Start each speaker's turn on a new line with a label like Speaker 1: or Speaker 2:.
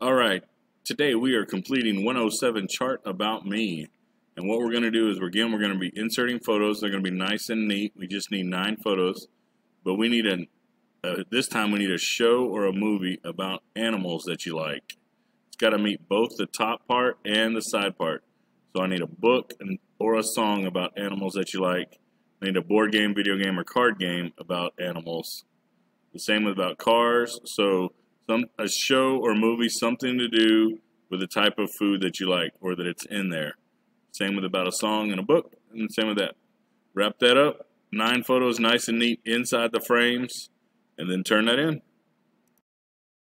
Speaker 1: All right, today we are completing 107 chart about me. And what we're going to do is, we're again, we're going to be inserting photos. They're going to be nice and neat. We just need nine photos. But we need a, uh, this time we need a show or a movie about animals that you like. It's got to meet both the top part and the side part. So I need a book and, or a song about animals that you like. I need a board game, video game, or card game about animals. The same about cars. So some a show or movie something to do with the type of food that you like or that it's in there. Same with about a song and a book, and same with that. Wrap that up. Nine photos, nice and neat inside the frames, and then turn that in.